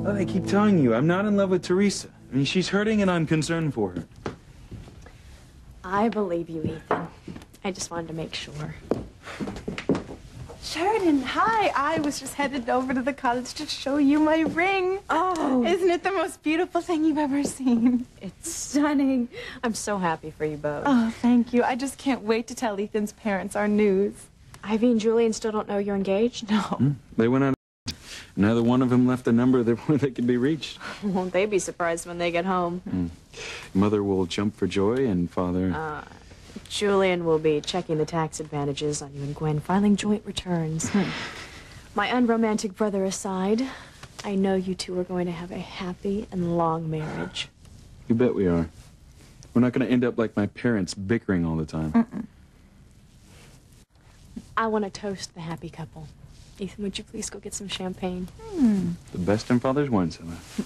Oh, well, I keep telling you, I'm not in love with Theresa. I mean, she's hurting and I'm concerned for her. I believe you, Ethan. I just wanted to make sure. Sheridan, hi. I was just headed over to the cottage to show you my ring. Oh. Isn't it the most beautiful thing you've ever seen? It's stunning. I'm so happy for you both. Oh, thank you. I just can't wait to tell Ethan's parents our news. Ivy and Julian still don't know you're engaged? No. Hmm? They went out. Neither one of them left a number that where they could be reached. Won't they be surprised when they get home? Mother will jump for joy, and father. Uh, Julian will be checking the tax advantages on you and Gwen, filing joint returns. My unromantic brother aside, I know you two are going to have a happy and long marriage. you bet we are. We're not going to end up like my parents bickering all the time. I want to toast the happy couple. Ethan, would you please go get some champagne? Hmm. The best in father's wine cellar.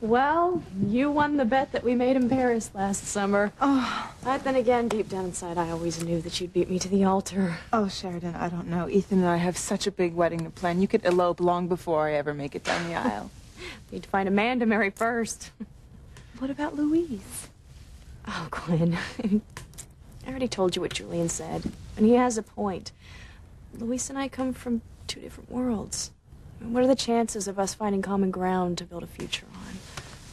Well, you won the bet that we made in Paris last summer. Oh, But then again, deep down inside, I always knew that you'd beat me to the altar. oh, Sheridan, I don't know. Ethan and I have such a big wedding to plan. You could elope long before I ever make it down the aisle. Need to find a man to marry first. what about Luis? Oh, Gwen. I already told you what Julian said, and he has a point. Luis and I come from two different worlds. What are the chances of us finding common ground to build a future on?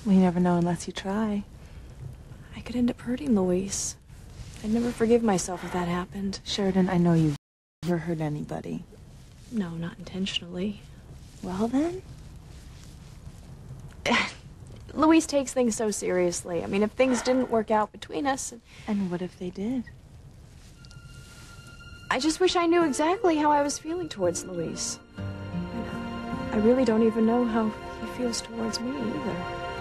We never know unless you try. I could end up hurting Luis. I'd never forgive myself if that happened. Sheridan, I know you've never hurt anybody. No, not intentionally. Well, then? Luis takes things so seriously. I mean, if things didn't work out between us, And what if they did? I just wish I knew exactly how I was feeling towards Luis. I really don't even know how he feels towards me either.